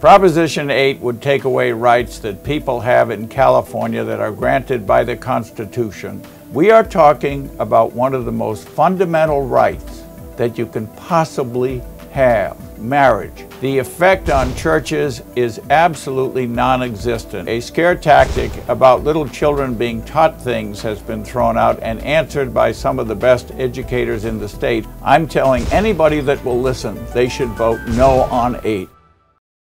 Proposition 8 would take away rights that people have in California that are granted by the Constitution. We are talking about one of the most fundamental rights that you can possibly have marriage. The effect on churches is absolutely non existent. A scare tactic about little children being taught things has been thrown out and answered by some of the best educators in the state. I'm telling anybody that will listen, they should vote no on 8.